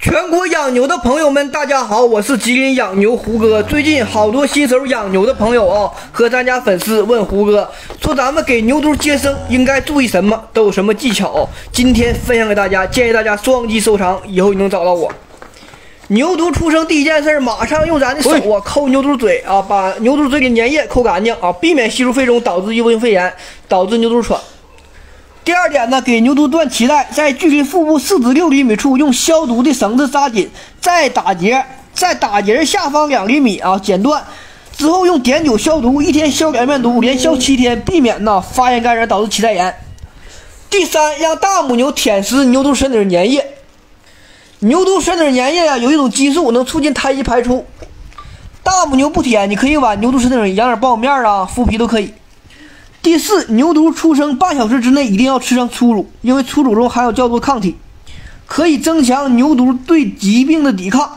全国养牛的朋友们，大家好，我是吉林养牛胡哥。最近好多新手养牛的朋友啊，和咱家粉丝问胡哥说，咱们给牛犊接生应该注意什么，都有什么技巧？今天分享给大家，建议大家双击收藏，以后你能找到我。牛犊出生第一件事，马上用咱的手啊抠牛犊嘴啊，把牛犊嘴里粘液抠干净啊，避免吸入肺中导致异位性肺炎，导致牛犊喘。第二点呢，给牛犊断脐带，在距离腹部四至六厘米处用消毒的绳子扎紧，再打结，在打结下方两厘米啊剪断，之后用碘酒消毒，一天消两遍毒，连消七天，避免呢发炎感染导致脐带炎。第三，让大母牛舔食牛犊身体粘液，牛犊身体粘液呀，有一种激素能促进胎息排出，大母牛不舔，你可以往牛犊身体养点苞米面啊、麸皮都可以。第四，牛犊出生半小时之内一定要吃上初乳，因为初乳中含有较多抗体，可以增强牛犊对疾病的抵抗。